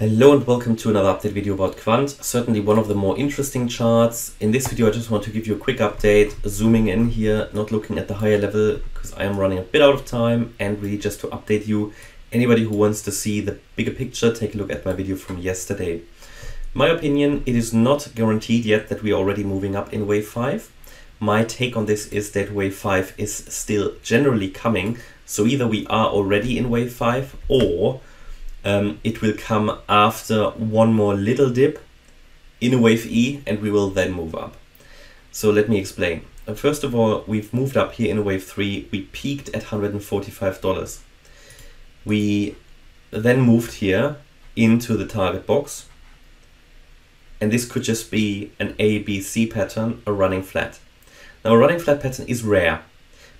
Hello and welcome to another update video about Quant, certainly one of the more interesting charts. In this video I just want to give you a quick update, zooming in here, not looking at the higher level because I am running a bit out of time and really just to update you. Anybody who wants to see the bigger picture, take a look at my video from yesterday. My opinion, it is not guaranteed yet that we are already moving up in wave 5. My take on this is that wave 5 is still generally coming, so either we are already in wave 5 or um, it will come after one more little dip in a wave E and we will then move up. So let me explain. Uh, first of all, we've moved up here in a wave 3. We peaked at $145. We then moved here into the target box. And this could just be an A, B, C pattern, a running flat. Now a running flat pattern is rare,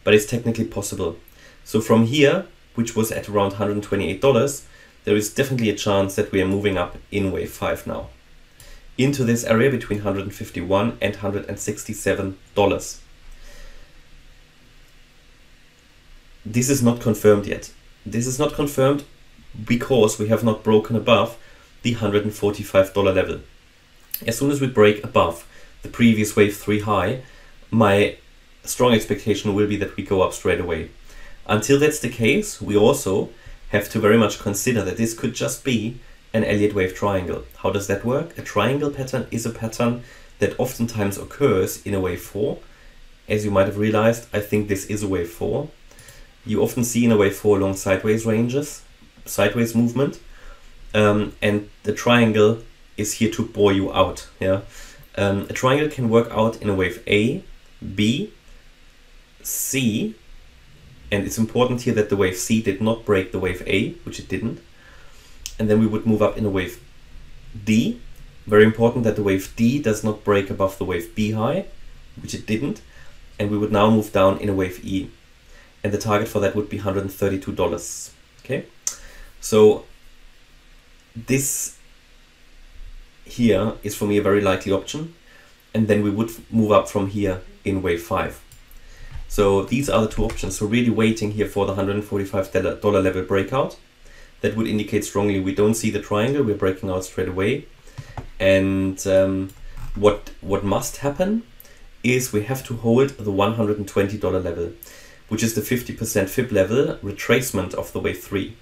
but it's technically possible. So from here, which was at around $128, there is definitely a chance that we are moving up in wave 5 now into this area between 151 and 167 dollars. This is not confirmed yet. This is not confirmed because we have not broken above the 145 dollar level. As soon as we break above the previous wave 3 high, my strong expectation will be that we go up straight away. Until that's the case, we also have to very much consider that this could just be an Elliott wave triangle. How does that work? A triangle pattern is a pattern that oftentimes occurs in a wave 4. As you might have realized, I think this is a wave 4. You often see in a wave 4 long sideways ranges, sideways movement, um, and the triangle is here to bore you out. Yeah, um, A triangle can work out in a wave A, B, C, and it's important here that the wave C did not break the wave A, which it didn't. And then we would move up in a wave D. Very important that the wave D does not break above the wave B high, which it didn't. And we would now move down in a wave E. And the target for that would be $132. Okay, so this here is for me a very likely option. And then we would move up from here in wave 5. So these are the two options. So really waiting here for the $145 level breakout. That would indicate strongly we don't see the triangle, we're breaking out straight away. And um, what, what must happen is we have to hold the $120 level, which is the 50% fib level retracement of the wave 3.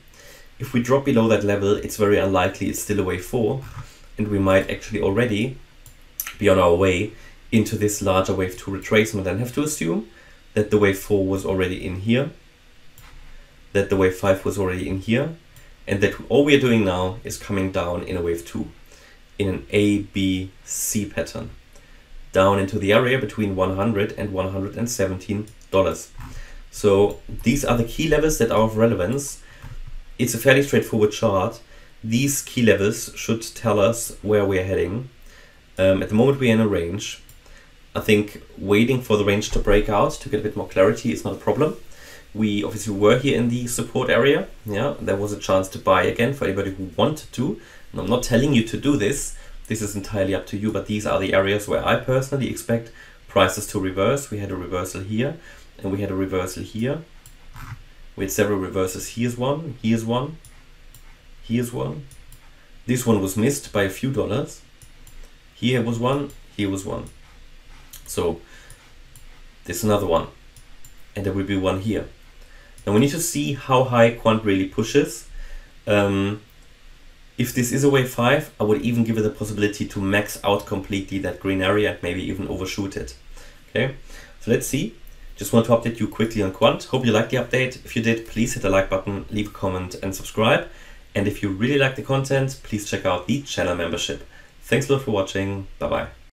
If we drop below that level, it's very unlikely it's still a wave 4, and we might actually already be on our way into this larger wave 2 retracement and have to assume that the wave 4 was already in here, that the wave 5 was already in here, and that all we are doing now is coming down in a wave 2 in an A, B, C pattern down into the area between 100 and 117 dollars. So these are the key levels that are of relevance. It's a fairly straightforward chart. These key levels should tell us where we're heading. Um, at the moment we're in a range. I think waiting for the range to break out to get a bit more clarity is not a problem. We obviously were here in the support area. Yeah, there was a chance to buy again for anybody who wanted to. And I'm not telling you to do this. This is entirely up to you, but these are the areas where I personally expect prices to reverse. We had a reversal here and we had a reversal here. We had several reverses. Here's one, here's one, here's one. This one was missed by a few dollars. Here was one, here was one. So there's another one and there will be one here. Now we need to see how high Quant really pushes. Um, if this is a wave 5, I would even give it the possibility to max out completely that green area and maybe even overshoot it. Okay, so let's see. Just want to update you quickly on Quant. Hope you liked the update. If you did, please hit the like button, leave a comment and subscribe. And if you really like the content, please check out the channel membership. Thanks a lot for watching. Bye bye.